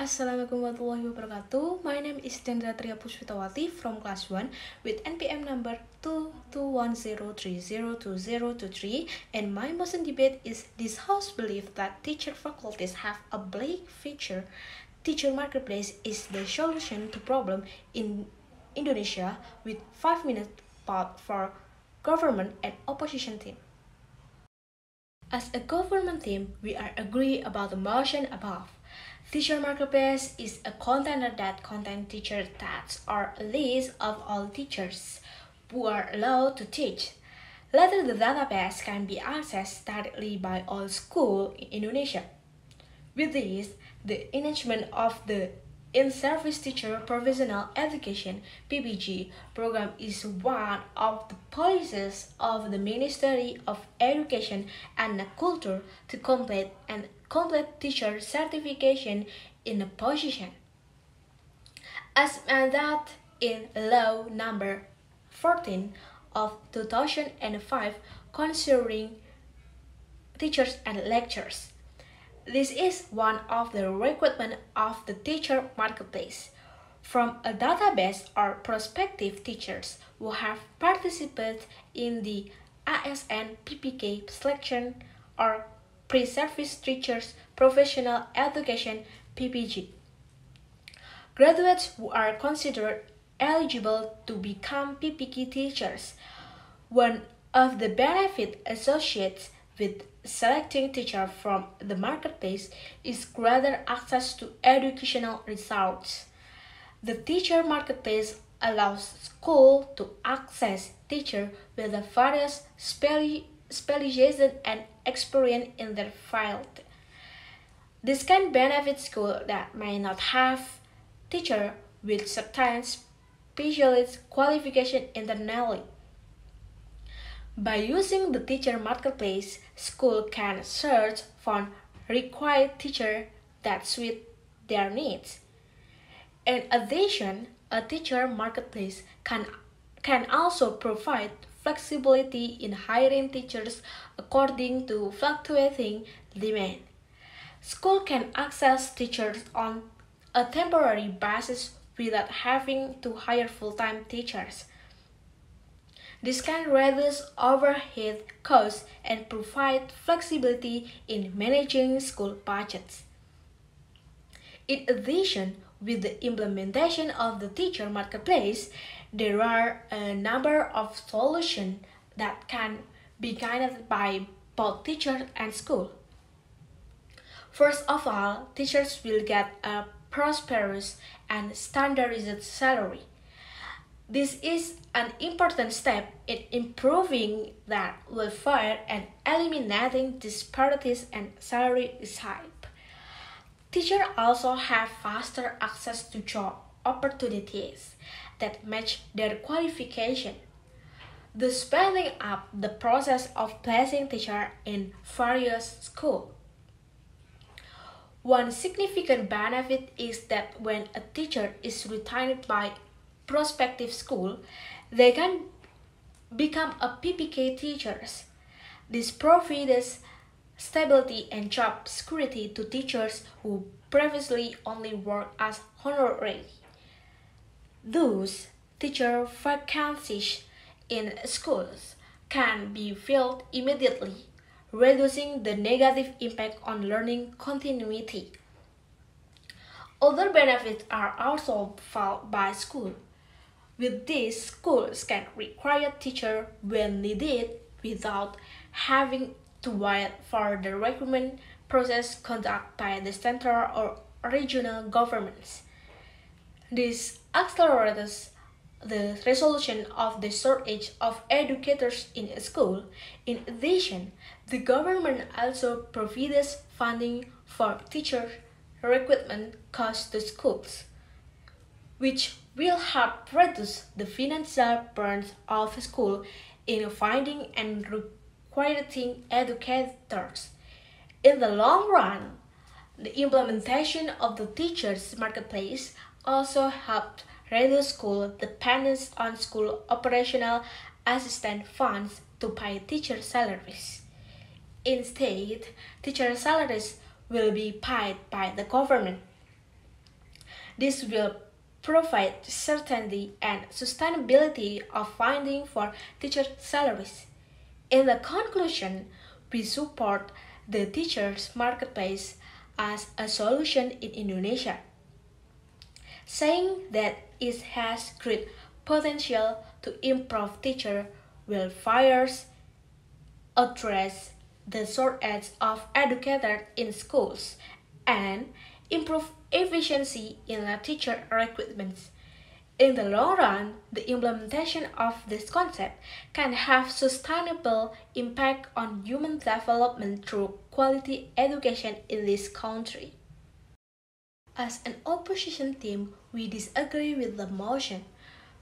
Assalamualaikum warahmatullahi wabarakatuh. My name is Diandra Tria Puspitowati from class 1 with NPM number 2210302023 and my motion debate is this house believes that teacher faculties have a bleak future. Teacher marketplace is the solution to problem in Indonesia with 5 minutes part for government and opposition team. As a government team, we are agree about the motion above. Teacher Marketplace is a container that contains teacher stats or a list of all teachers who are allowed to teach. Later, the database can be accessed directly by all schools in Indonesia. With this, the enhancement of the in-Service Teacher Professional Education (PPG) program is one of the policies of the Ministry of Education and Culture to complete and complete teacher certification in a position. As mandated in Law Number 14 of 2005 concerning teachers and lecturers. This is one of the requirements of the teacher marketplace. From a database or prospective teachers who have participated in the ASN PPK selection or pre-service teachers professional education PPG. Graduates who are considered eligible to become PPK teachers. One of the benefits associated with selecting teacher from the marketplace is greater access to educational results. The teacher marketplace allows school to access teacher with the various specialization and experience in their field. This can benefit school that may not have teacher with certain specialist qualification internally. By using the teacher marketplace, school can search for required teacher that suit their needs. In addition, a teacher marketplace can, can also provide flexibility in hiring teachers according to fluctuating demand. School can access teachers on a temporary basis without having to hire full-time teachers. This can reduce overhead costs and provide flexibility in managing school budgets. In addition, with the implementation of the teacher marketplace, there are a number of solutions that can be guided by both teachers and school. First of all, teachers will get a prosperous and standardized salary. This is an important step in improving that welfare and eliminating disparities and salary type. Teachers also have faster access to job opportunities that match their qualification. The speeding up the process of placing teachers in various schools. One significant benefit is that when a teacher is retained by prospective school, they can become a PPK teachers. This provides stability and job security to teachers who previously only worked as honorary. Thus, teacher vacancies in schools can be filled immediately, reducing the negative impact on learning continuity. Other benefits are also felt by school. With this, schools can require teachers when needed without having to wait for the recruitment process conducted by the central or regional governments. This accelerates the resolution of the shortage of educators in a school. In addition, the government also provides funding for teacher recruitment costs to schools, which will help reduce the financial burden of school in finding and recruiting educators. In the long run, the implementation of the teachers marketplace also helped reduce school dependence on school operational assistance funds to pay teacher salaries. Instead, teacher salaries will be paid by the government. This will provide certainty and sustainability of funding for teacher salaries. In the conclusion, we support the teachers marketplace as a solution in Indonesia, saying that it has great potential to improve teacher welfares, address the shortage of educators in schools, and improve efficiency in teacher recruitment. In the long run, the implementation of this concept can have sustainable impact on human development through quality education in this country. As an opposition team, we disagree with the motion.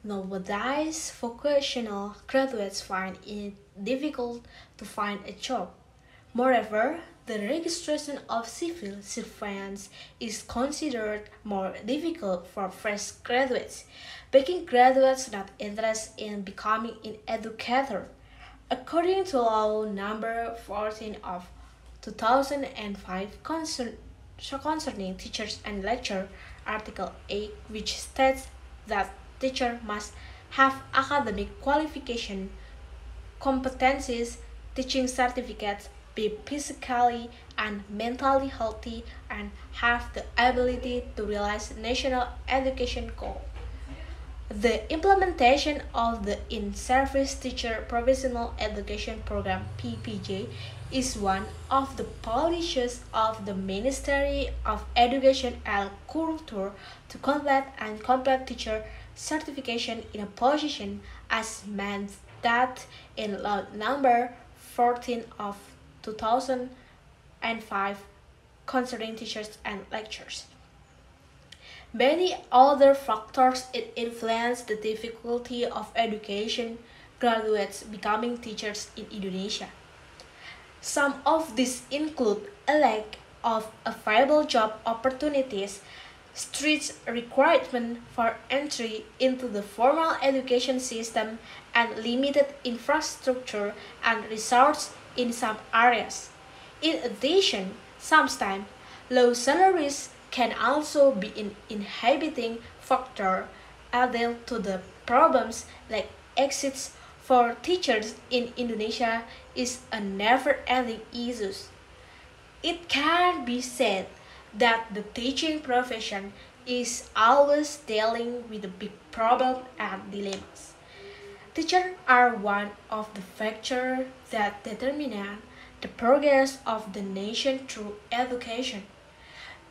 Nowadays, vocational graduates find it difficult to find a job. Moreover, the registration of civil servants is considered more difficult for fresh graduates, making graduates not interested in becoming an educator. According to law number 14 of 2005 concern, concerning teachers and lecture, Article 8, which states that teacher must have academic qualification, competencies, teaching certificates, be physically and mentally healthy and have the ability to realize national education goal. The implementation of the In-Service Teacher Professional Education Program PPG is one of the policies of the Ministry of Education and Culture to complete and complete teacher certification in a position as meant that in law number 14 of 2005 concerning teachers and lectures. Many other factors influence the difficulty of education graduates becoming teachers in Indonesia. Some of these include a lack of available job opportunities, strict requirement for entry into the formal education system, and limited infrastructure and resources in some areas. In addition, sometimes low salaries can also be an inhibiting factor added to the problems like exits for teachers in Indonesia is a never-ending issue. It can be said that the teaching profession is always dealing with a big problem and dilemmas. Teachers are one of the factors that determine the progress of the nation through education.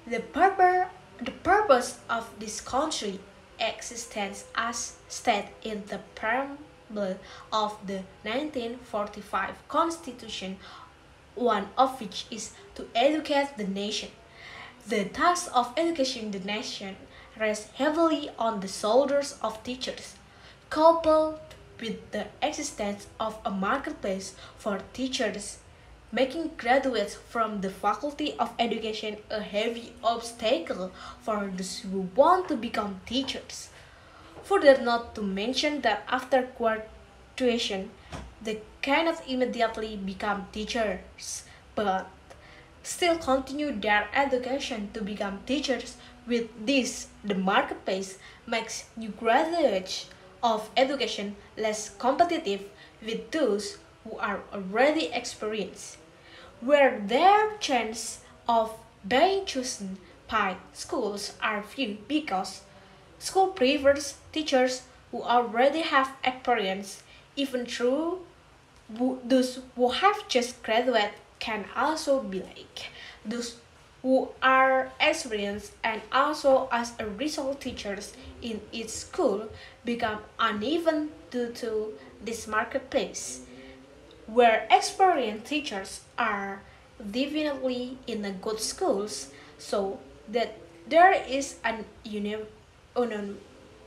The purpose, the purpose of this country existence as stated in the preamble of the 1945 Constitution, one of which is to educate the nation. The task of educating the nation rests heavily on the shoulders of teachers, coupled with the existence of a marketplace for teachers, making graduates from the Faculty of Education a heavy obstacle for those who want to become teachers. Further, not to mention that after graduation, they cannot immediately become teachers, but still continue their education to become teachers. With this, the marketplace makes new graduates of education less competitive with those who are already experienced, where their chance of being chosen by schools are few because school prefers teachers who already have experience even though those who have just graduated can also be like those who are experienced and also as a result teachers in each school become uneven due to this marketplace where experienced teachers are definitely in the good schools so that there is an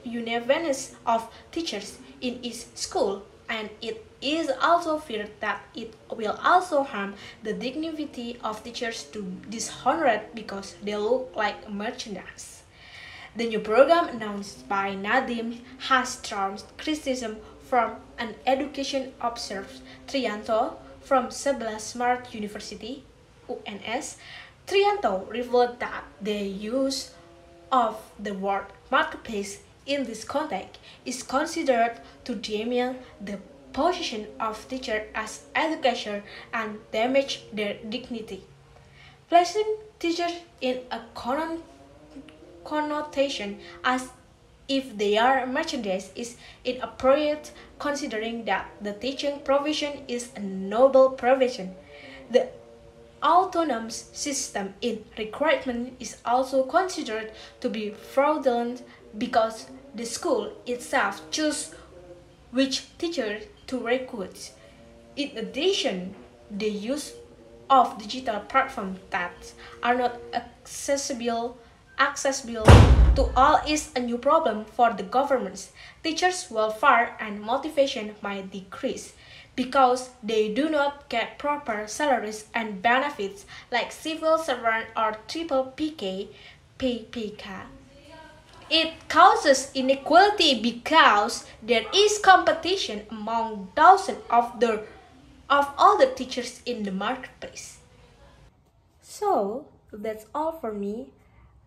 unevenness oh of teachers in each school and it is also feared that it will also harm the dignity of teachers to dishonored because they look like merchandise. The new program announced by Nadiem, has drawn criticism from an education observer Trianto from Sebelas Maret University, UNS. Trianto revealed that the use of the word marketplace in this context is considered to demean the position of teacher as educator and damage their dignity. Placing teachers in a connotation as if they are merchandise is inappropriate considering that the teaching provision is a noble provision. The autonomous system in recruitment is also considered to be fraudulent because the school itself chooses which teacher to recruit. In addition, the use of digital platforms that are not accessible accessible to all is a new problem for the governments. Teachers' welfare and motivation might decrease because they do not get proper salaries and benefits like civil servant or triple PK, PPK. It causes inequality because there is competition among thousands of the of all the teachers in the marketplace. So that's all for me.